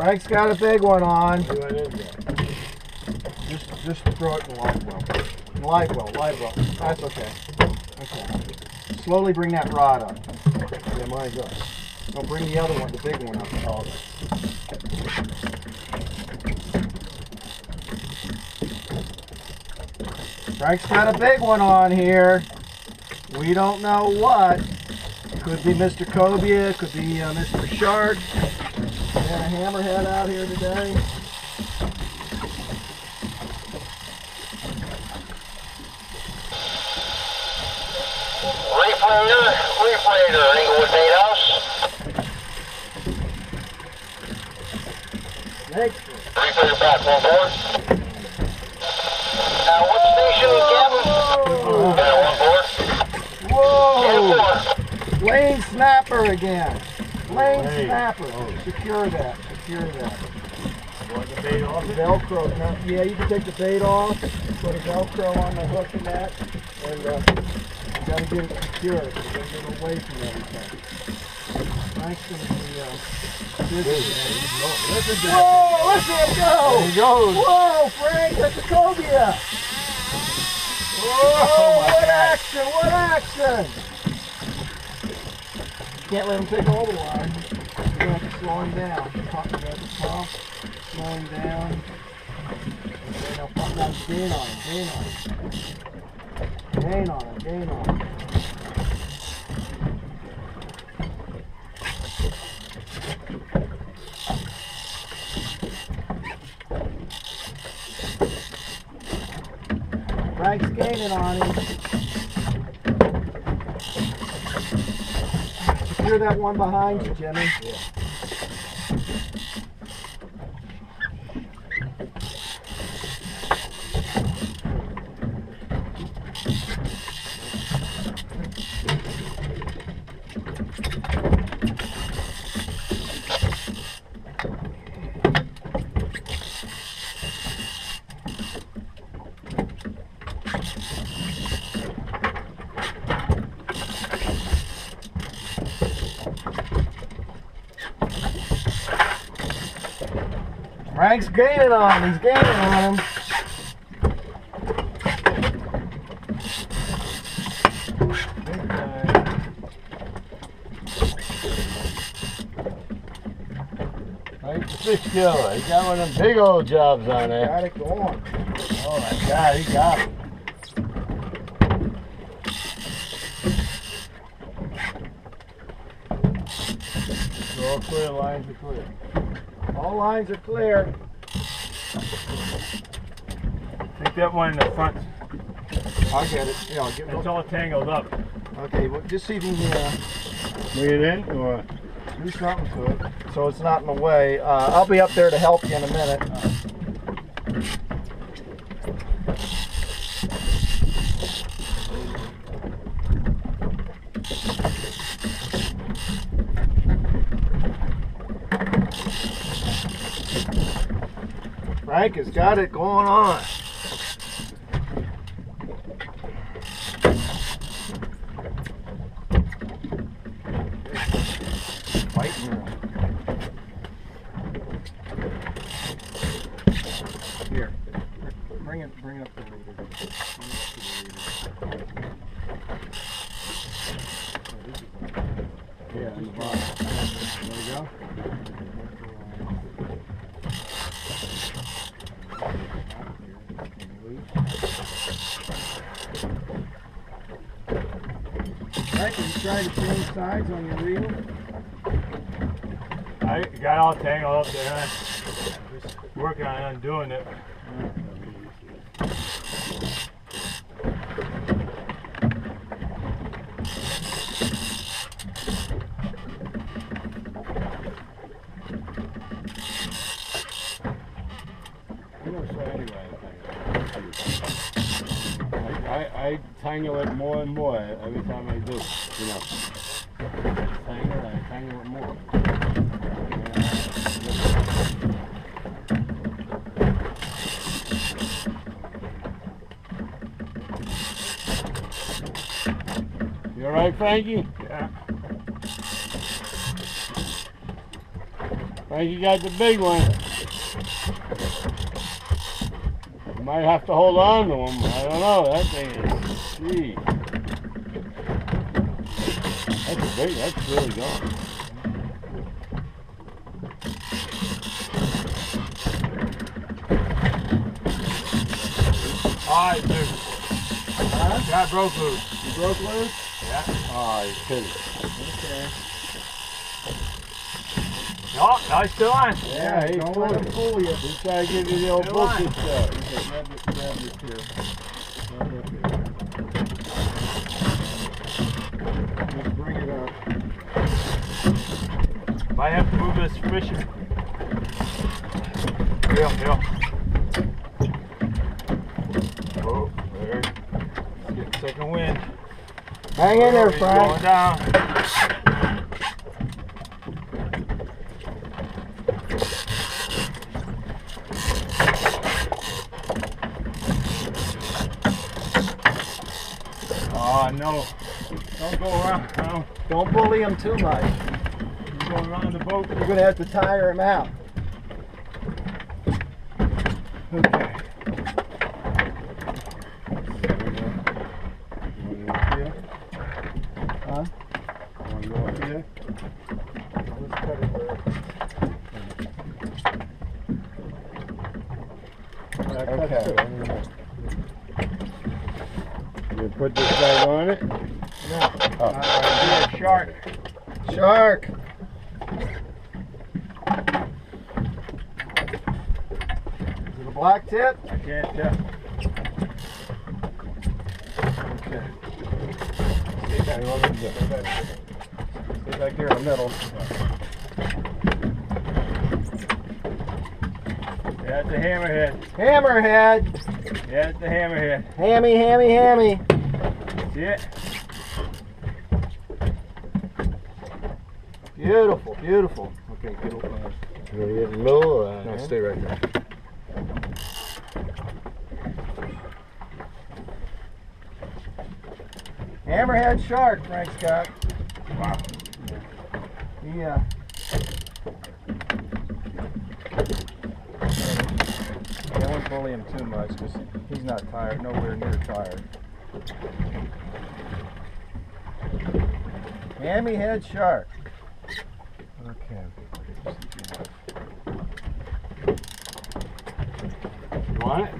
Frank's got a big one on. Just, just throw it in live well. Live well, live well. That's okay. Okay. Slowly bring that rod up. Yeah, mine's up. No, bring the other one, the big one up. Oh, Frank's got a big one on here. We don't know what. Could be Mr. Cobia, could be uh, Mr. Shark. Had a hammerhead out here today. Reflater, reflater, Englewood Bait House. Next. Reflater platform board. Now, what station? Got one board. Whoa! Lane snapper again. Lane Lane. snapper. Secure that. Secure that. Want the bait off? Velcro. Now, yeah, you can take the bait off, put a Velcro on the hook in that, and uh, you gotta get it secure. You gotta get it away from everything. Frank's gonna be uh, busy. To Whoa! Listen him go! There he goes. Whoa, Frank, that's a cobia! Whoa, Oh, what God. action, what action! Can't let him take all the line. You're gonna have to slow him down. You have to pump, slow him down. Okay, now pump down, gain on him, gain on him. Gain on him, gain on him. Frank's gaining on him. Secure that one behind you, Jimmy. Frank's gaining on him. He's gaining on him. The fish killer. He got one of them big old jobs on there. Got it going. Oh my God, he got it. All clear, lines are clear. All lines are clear. Take that one in the front. I'll get it. Yeah, I'll get It's it. all tangled up. Okay, well, just see if you can uh, Bring it in, or? do something to it so it's not in the way. Uh, I'll be up there to help you in a minute. Frank has got it going on. Here, bring it, bring it up the leader. Bring it up to the leader. Yeah, on the bottom. There you go. Frank, are you trying to change sides on your reel? I got all tangled up there. Just working on undoing it. You anyway, I, I, tangle it more and more every time I do, you know. Tangle it, I tangle it more. You all right, Frankie? Yeah. Frank, you got the big one. You might have to hold on to him. I don't know. That thing is, gee. That's big. That's really gone. Alright, dude. That broke loose. You broke loose? Oh, you're kidding. Okay. Oh, nice still on. Yeah, he's don't let him fool you. He's trying to give you the old Still on. bullshit stuff. Okay, grab this, grab this here. Grab it here. Just bring it up. Might have to move this fishing. Yeah, yeah. Oh, there. Get second wind. Hang in there, he's Going down. Oh no. Don't go around. No. Don't bully him too much. He's going around the boat. You're gonna have to tire him out. Okay. Huh? Wanna go up here? Let's cut it there. Okay. Put this guy on it? No. Oh. Yeah, shark. Shark. Is it a black tip? I can't tell. Okay. Stay back. Stay back Stay back here in the middle. Yeah, it's a hammerhead. Hammerhead. Yeah, it's a hammerhead. Hammy, hammy, hammy. See it? Beautiful, beautiful. Okay, get over You wanna get in the middle of No, that? stay right there. Hammerhead shark, Frank Scott. Wow. Yeah. Uh, I won't bully him too much because he's not tired, nowhere near tired. Hammerhead shark. Okay. You want it?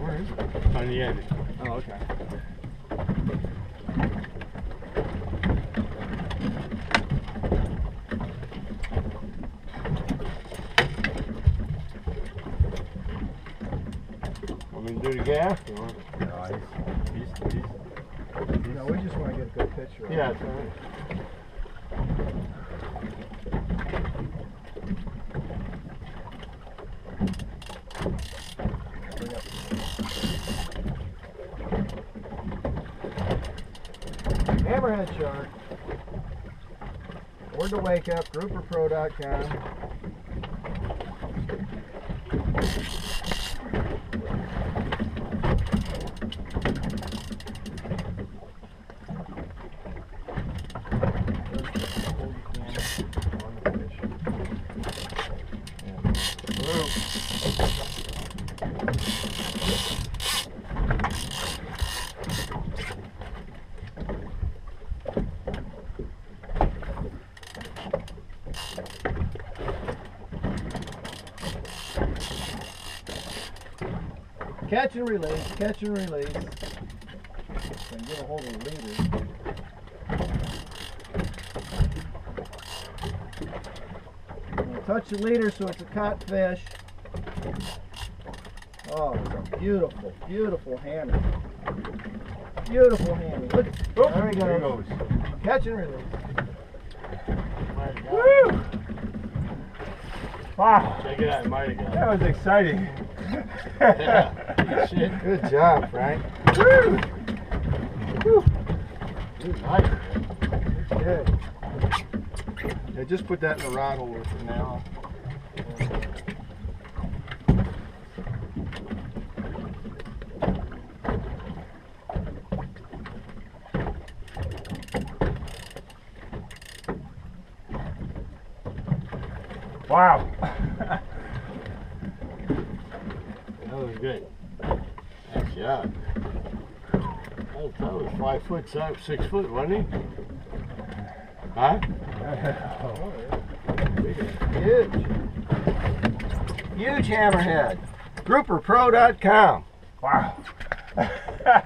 Where is it? On the end. Oh, okay. Want me to do the gas? No, he's, he's, he's, No, we just want to get a good picture. of Yeah, it. it's all right. Hammerhead shark. Word to wake up, grouperpro.com. Catch and release, catch and release. And get a hold of the leader. Touch the leader so it's a caught fish. Oh, it's a beautiful, beautiful hammer. Beautiful hammer. Look, Oh, there he goes. goes. Catch and release. Woo! Wow, Check it out, mighty guy. that was exciting. Yeah, shit. Good job, Frank. Woo! You like it. Good. Yeah, just put that in the rod holder for now. Wow. That was good. Nice job. That that was five foot, six, six foot, wasn't he? Huh? Huge. Huge hammerhead. Grouperpro.com. Wow.